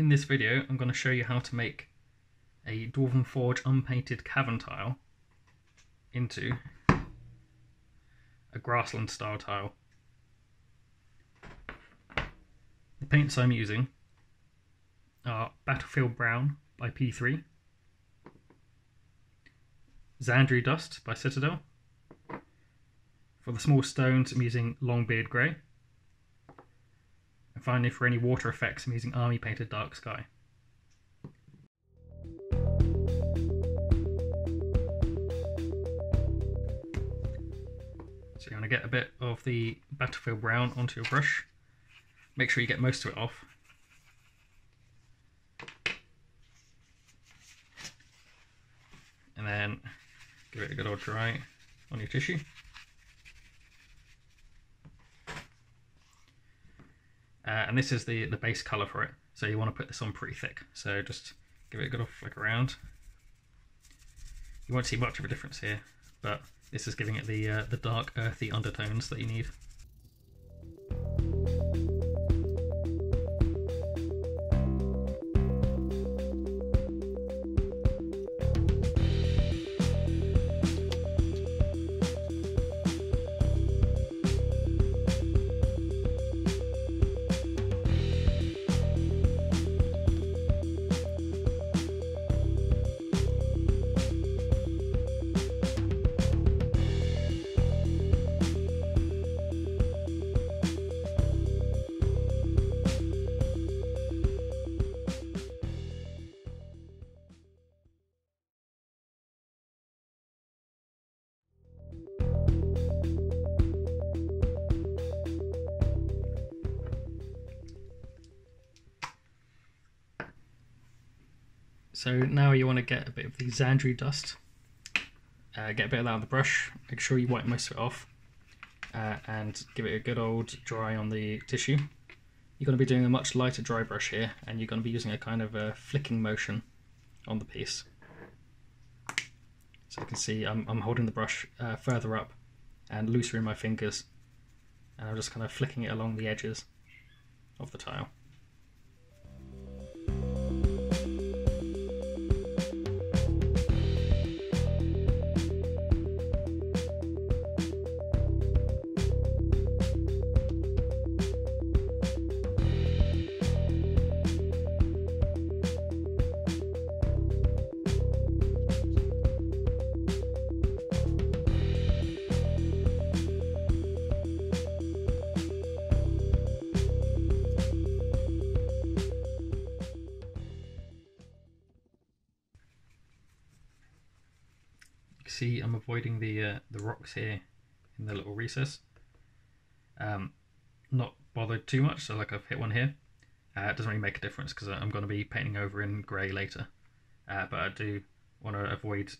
in this video I'm going to show you how to make a Dwarven Forge unpainted cavern tile into a grassland style tile. The paints I'm using are Battlefield Brown by P3, Zandri Dust by Citadel. For the small stones I'm using Longbeard Grey. And finally for any water effects I'm using Army Painter Dark Sky. So you want to get a bit of the Battlefield Brown onto your brush. Make sure you get most of it off. And then give it a good old dry on your tissue. Uh, and this is the, the base colour for it. So you want to put this on pretty thick. So just give it a good old flick around. You won't see much of a difference here, but this is giving it the, uh, the dark earthy undertones that you need. So now you want to get a bit of the Zandri dust. Uh, get a bit of that on the brush. Make sure you wipe most of it off. Uh, and give it a good old dry on the tissue. You're going to be doing a much lighter dry brush here, and you're going to be using a kind of a flicking motion on the piece. So you can see I'm, I'm holding the brush uh, further up and looser in my fingers, and I'm just kind of flicking it along the edges of the tile. See I'm avoiding the uh, the rocks here in the little recess. Um, not bothered too much, so like I've hit one here. Uh, it doesn't really make a difference because I'm going to be painting over in grey later. Uh, but I do want to avoid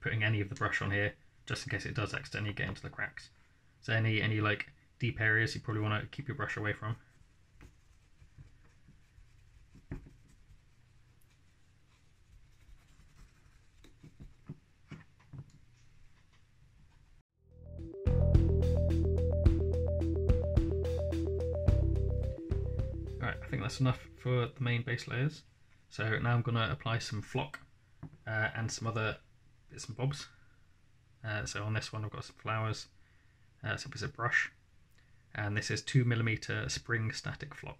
putting any of the brush on here just in case it does accidentally get into the cracks. So any any like deep areas you probably want to keep your brush away from. That's enough for the main base layers. So now I'm going to apply some flock uh, and some other bits and bobs. Uh, so on this one I've got some flowers, uh, some bits of brush, and this is 2mm spring static flock.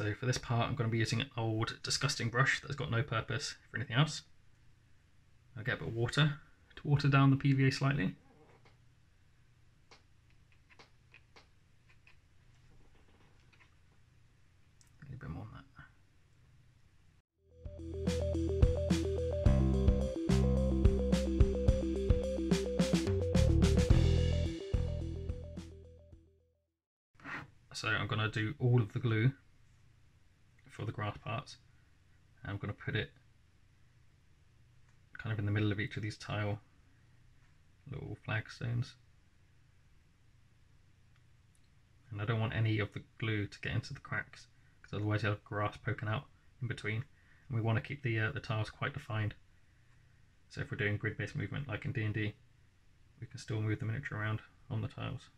So for this part I'm going to be using an old disgusting brush that's got no purpose for anything else. I'll get a bit of water to water down the PVA slightly. A bit more that. So I'm going to do all of the glue for the grass parts. I'm going to put it kind of in the middle of each of these tile little flagstones. And I don't want any of the glue to get into the cracks because otherwise you'll have grass poking out in between. And we want to keep the uh, the tiles quite defined. So if we're doing grid-based movement like in D&D, we can still move the miniature around on the tiles.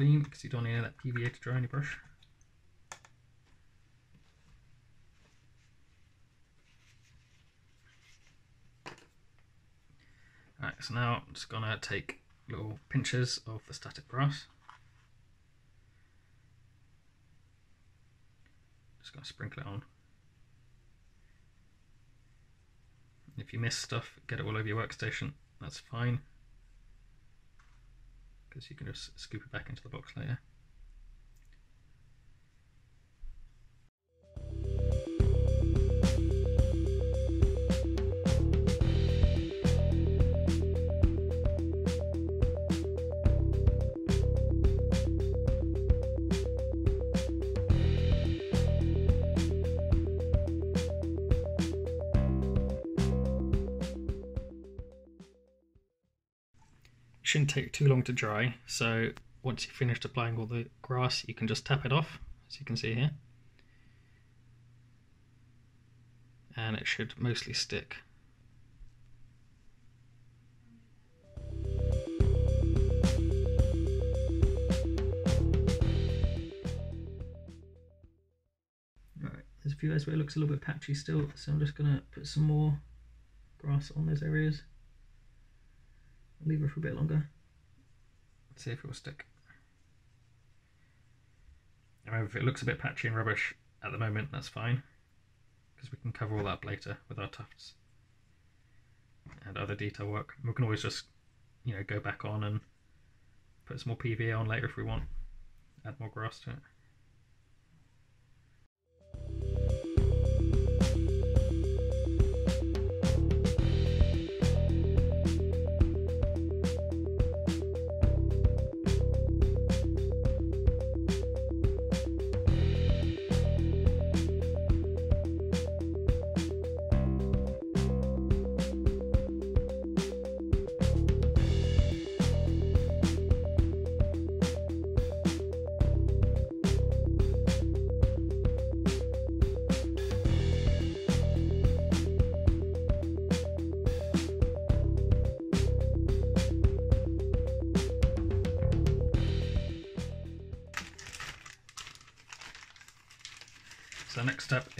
Clean because you don't need that PVA to dry your brush. Alright, so now I'm just gonna take little pinches of the static grass. Just gonna sprinkle it on. If you miss stuff, get it all over your workstation, that's fine. Because you can just scoop it back into the box later. Take too long to dry so once you've finished applying all the grass you can just tap it off as you can see here and it should mostly stick Right, there's a few areas where it looks a little bit patchy still, so I'm just going to put some more grass on those areas. Leave it for a bit longer. See if it will stick. However, if it looks a bit patchy and rubbish at the moment, that's fine, because we can cover all that up later with our tufts and other detail work. We can always just, you know, go back on and put some more PVA on later if we want, add more grass to it.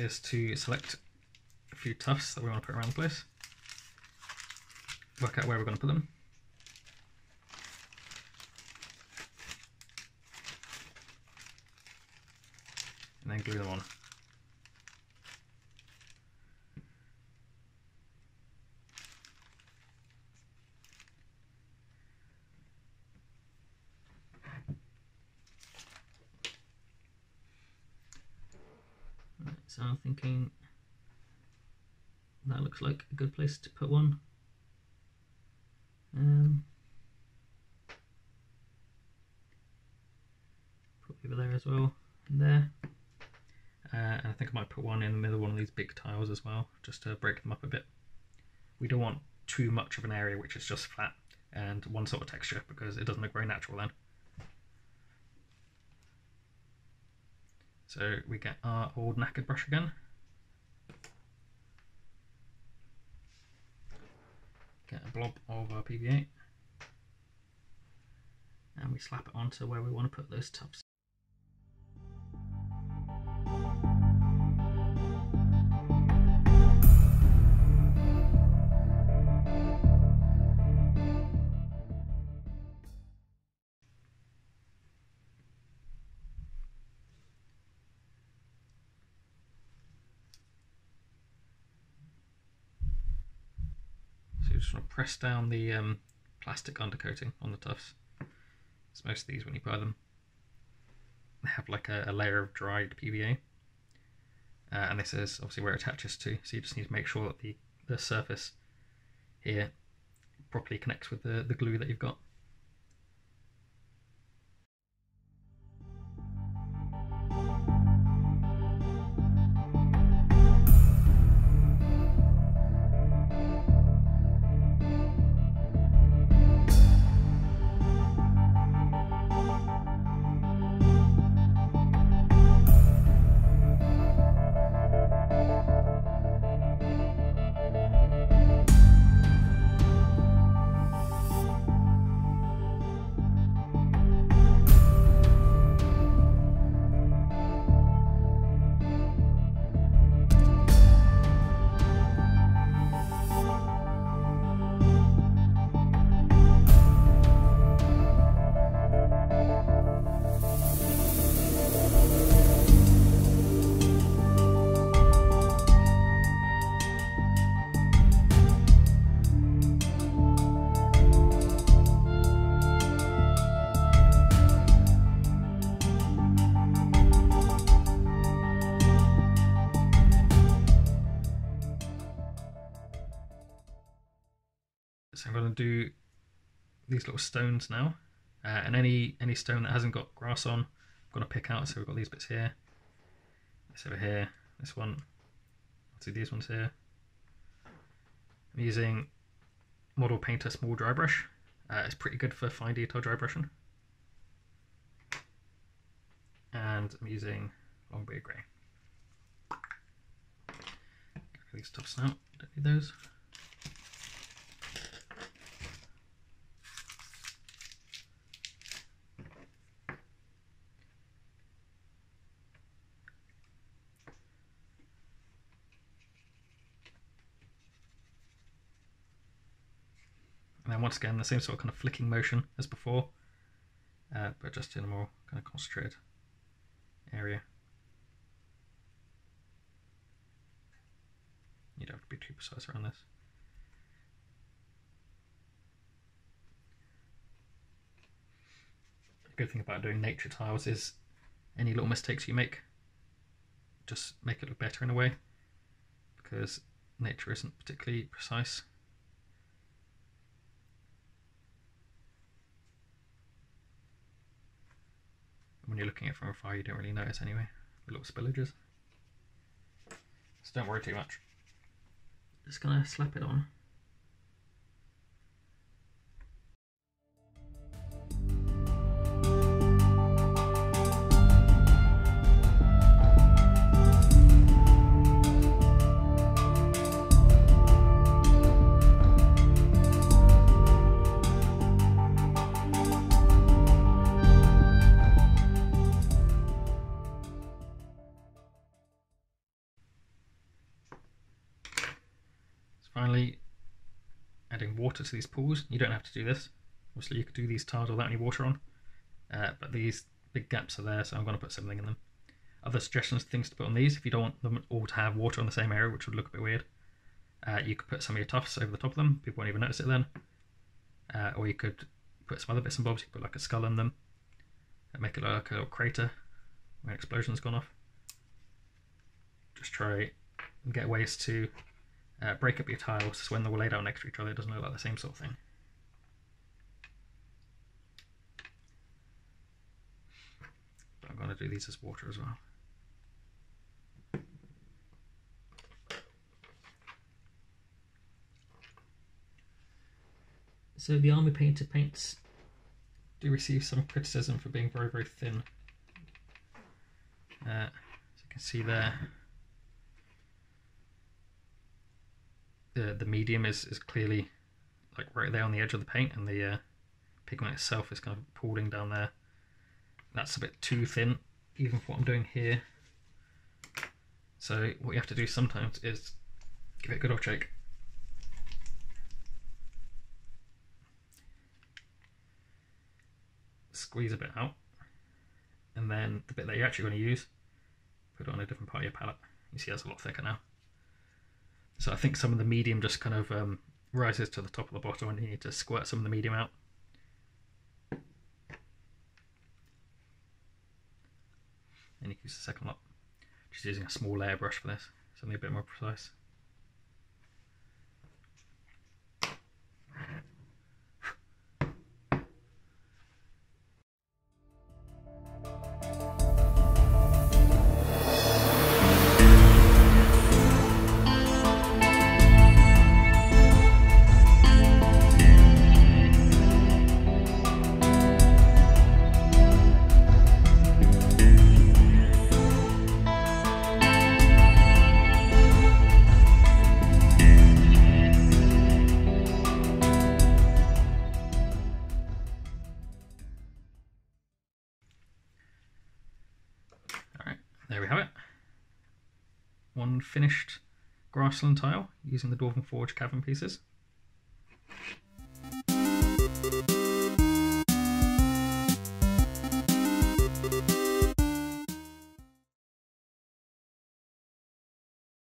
Is to select a few tufts that we want to put around the place. Work out where we're going to put them. And then glue them on. Right, so I'm thinking that looks like a good place to put one. Um, probably over there as well, and there. Uh, and I think I might put one in the middle of one of these big tiles as well, just to break them up a bit. We don't want too much of an area which is just flat and one sort of texture because it doesn't look very natural then. So we get our old knackered brush again. Get a blob of our PVA. And we slap it onto where we want to put those tufts. Press down the um, plastic undercoating on the tufts. It's most of these when you buy them. They have like a, a layer of dried PVA. Uh, and this is obviously where it attaches to, so you just need to make sure that the, the surface here properly connects with the, the glue that you've got. These little stones now, uh, and any any stone that hasn't got grass on, I'm going to pick out. So we've got these bits here, this over here, this one. Do these ones here. I'm using Model Painter Small Dry Brush. Uh, it's pretty good for fine detail dry brushing. And I'm using Longbeard Grey. These tufts out, don't need those. And once again, the same sort of kind of flicking motion as before, uh, but just in a more kind of concentrated area. You don't have to be too precise around this. The good thing about doing nature tiles is any little mistakes you make just make it look better in a way because nature isn't particularly precise. When you're looking at it from afar, you don't really notice anyway, the little spillages. So don't worry too much. Just gonna slap it on. To these pools. You don't have to do this. Obviously you could do these tiles without any water on, uh, but these big gaps are there, so I'm going to put something in them. Other suggestions, things to put on these, if you don't want them all to have water on the same area, which would look a bit weird, uh, you could put some of your tufts over the top of them. People won't even notice it then. Uh, or you could put some other bits and bobs. You could put like a skull in them, and make it look like a little crater when an explosion's gone off. Just try and get ways to uh, break up your tiles so when they're laid out next to each other it doesn't look like the same sort of thing. But I'm going to do these as water as well. So the Army Painter paints do receive some criticism for being very, very thin. Uh, as you can see there, the the medium is, is clearly like right there on the edge of the paint and the uh, pigment itself is kind of pooling down there. That's a bit too thin even for what I'm doing here. So what you have to do sometimes is give it a good old shake. Squeeze a bit out and then the bit that you're actually going to use put it on a different part of your palette. You see that's a lot thicker now. So I think some of the medium just kind of um, rises to the top of the bottle and you need to squirt some of the medium out. And you can use the second lot. Just using a small layer brush for this, something a bit more precise. unfinished grassland tile using the Dwarven Forge cavern pieces.